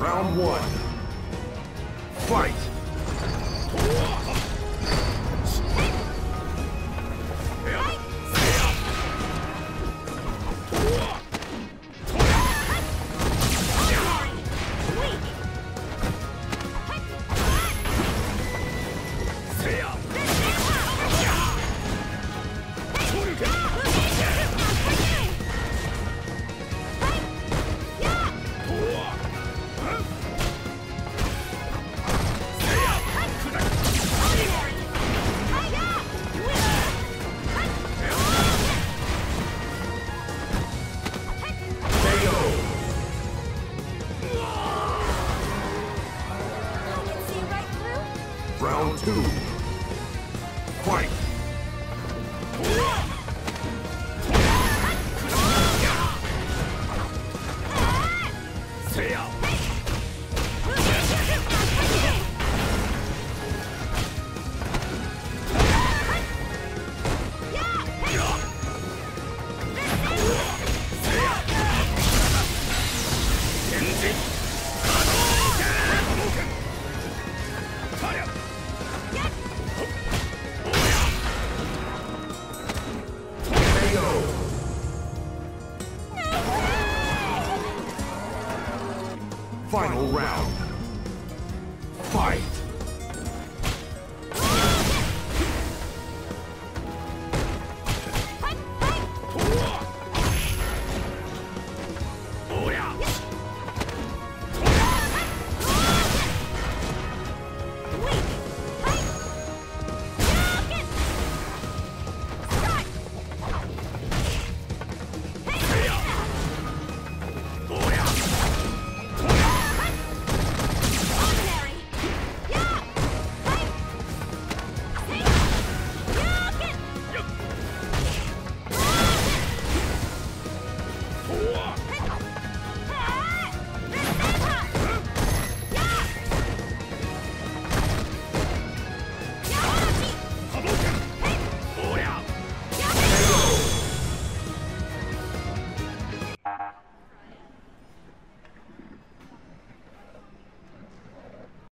Round one. Fight! Round two. Fight! Final round. Fight!